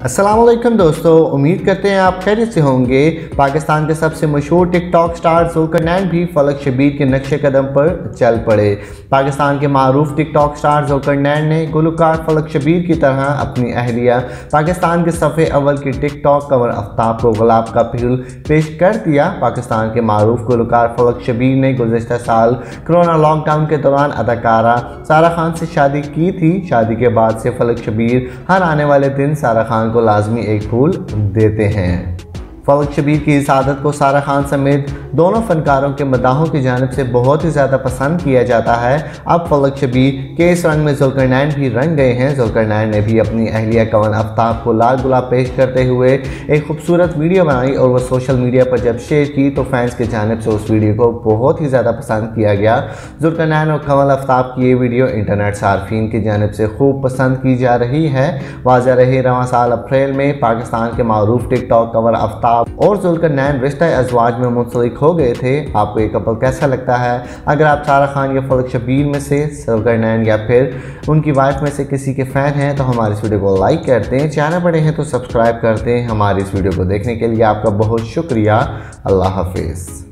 असलम दोस्तों, उम्मीद करते हैं आप खैरियत से होंगे। पाकिस्तान के सबसे मशहूर टिकटॉक स्टार जुलकरनैन भी फलक शबीर के नक्शे कदम पर चल पड़े। पाकिस्तान के मरूफ टिकटॉक स्टार जुलकरनैन ने गुलकार फलक शबीर की तरह अपनी अहलिया पाकिस्तान के सफ़े अव्वल की टिकटॉक कमर आफ्ताब को गुलाब का फूल पेश कर दिया। पाकिस्तान के मरूफ गुलकार फलक शबीर ने गुजशत साल कोरोना लॉकडाउन के दौरान अदाकारा सारा खान से शादी की थी। शादी के बाद से फलक शबीर हर आने वाले दिन सारा खान को लाजमी एक फूल देते हैं। फलक शबीर की इस आदत को सारा खान समेत दोनों फनकारों के मदाहों की जानब से बहुत ही ज़्यादा पसंद किया जाता है। अब फलक शबीर के इस रंग में जुलकरनैन भी रंग गए हैं। जुलकरनैन ने भी अपनी अहलिया कवन आफ्ताब को लाल गुलाब पेश करते हुए एक खूबसूरत वीडियो बनाई और वह सोशल मीडिया पर जब शेयर की तो फैंस की जानब से उस वीडियो को बहुत ही ज़्यादा पसंद किया गया। जुलकरनैन और कमल आफ्ताब की ये वीडियो इंटरनेट सार्फिन की जानब से खूब पसंद की जा रही है। वाजह रही रवा साल अप्रैल में पाकिस्तान के मरूफ टिकटॉक कवर आफ्ताब और जुलकर नैन रिश्ता अजवाज में मुंसलिक हो गए थे, आपको ये कपल कैसा लगता है? अगर आप सारा खान या फलक शबीर में से जुलकर नैन या फिर उनकी वाइफ में से किसी के फ़ैन हैं तो हमारे इस वीडियो को लाइक करते हैं, चैनल बड़े हैं तो सब्सक्राइब करते हैं हमारी इस वीडियो को देखने के लिए आपका बहुत शुक्रिया। अल्लाह हाफिज़।